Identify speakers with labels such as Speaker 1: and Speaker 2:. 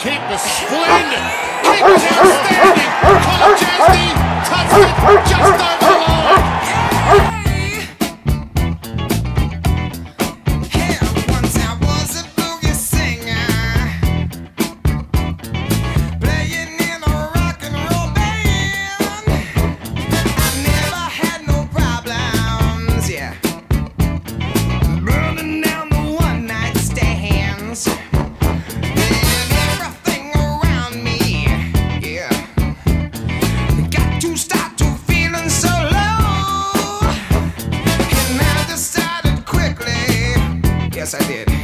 Speaker 1: kick the splendid. Kick the standing. Connor Chesney it just.
Speaker 2: yes I.